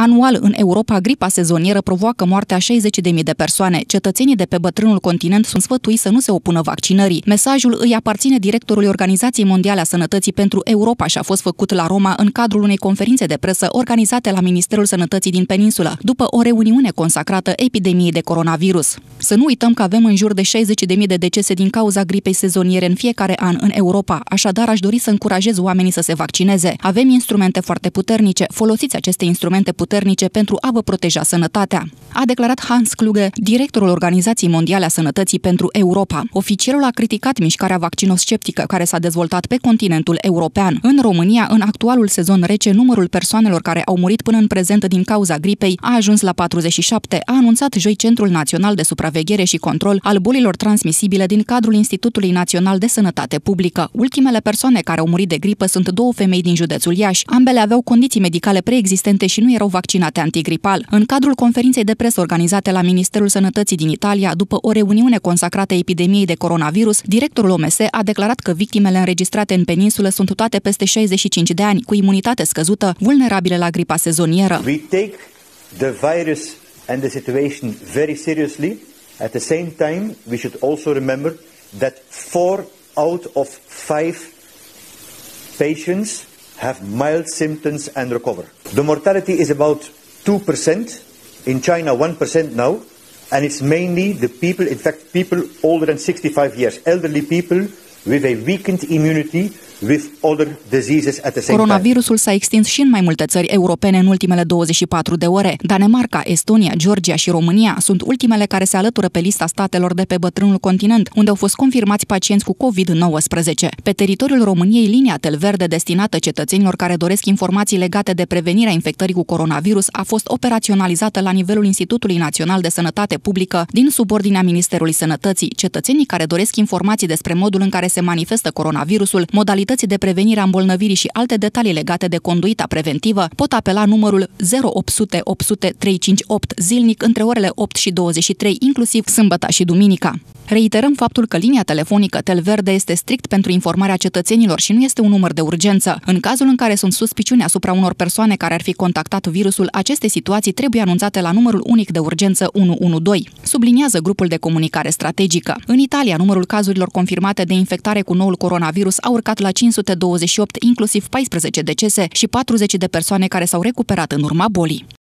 Anual, în Europa, gripa sezonieră provoacă moartea 60.000 de persoane. Cetățenii de pe bătrânul continent sunt sfătuiți să nu se opună vaccinării. Mesajul îi aparține directorului Organizației Mondiale a Sănătății pentru Europa și a fost făcut la Roma în cadrul unei conferințe de presă organizate la Ministerul Sănătății din peninsulă, după o reuniune consacrată epidemiei de coronavirus. Să nu uităm că avem în jur de 60.000 de decese din cauza gripei sezoniere în fiecare an în Europa, așadar aș dori să încurajez oamenii să se vaccineze. Avem instrumente foarte puternice, folosiți aceste instrumente puternice pentru a vă proteja sănătatea, a declarat Hans Kluge, directorul Organizației Mondiale a Sănătății pentru Europa. Oficialul a criticat mișcarea vaccinosceptică care s-a dezvoltat pe continentul european. În România, în actualul sezon rece, numărul persoanelor care au murit până în prezent din cauza gripei a ajuns la 47, a anunțat joi Centrul Național de Supraveghere și Control al bolilor transmisibile din cadrul Institutului Național de Sănătate Publică. Ultimele persoane care au murit de gripă sunt două femei din județul Iași. Ambele aveau condiții medicale preexistente și nu erau vaccinate antigripal. În cadrul conferinței de presă organizate la Ministerul Sănătății din Italia, după o reuniune consacrată epidemiei de coronavirus, directorul OMS a declarat că victimele înregistrate în peninsulă sunt toate peste 65 de ani, cu imunitate scăzută, vulnerabile la gripa sezonieră. We take the virus and the situation very seriously. At the same time, we should also remember that four out of five patients have mild symptoms and recover. The mortality is about 2%, in China 1% now, and it's mainly the people, in fact, people older than 65 years, elderly people with a weakened immunity with other diseases at the same Coronavirusul s-a extins și în mai multe țări europene în ultimele 24 de ore. Danemarca, Estonia, Georgia și România sunt ultimele care se alătură pe lista statelor de pe bătrânul continent, unde au fost confirmați pacienți cu COVID-19. Pe teritoriul României, linia tel verde destinată cetățenilor care doresc informații legate de prevenirea infectării cu coronavirus a fost operaționalizată la nivelul Institutului Național de Sănătate Publică din subordinea Ministerului Sănătății. Cetățenii care doresc informații despre modul în care se manifestă coronavirusul, modalități modalității de prevenire a îmbolnăvirii și alte detalii legate de conduita preventivă, pot apela numărul 0800 800 358 zilnic între orele 8 și 23, inclusiv sâmbătă și duminica. Reiterăm faptul că linia telefonică Tel Verde este strict pentru informarea cetățenilor și nu este un număr de urgență. În cazul în care sunt suspiciuni asupra unor persoane care ar fi contactat virusul, aceste situații trebuie anunțate la numărul unic de urgență 112. Subliniază grupul de comunicare strategică. În Italia, numărul cazurilor confirmate de infectare cu noul coronavirus a urcat la 528, inclusiv 14 decese și 40 de persoane care s-au recuperat în urma bolii.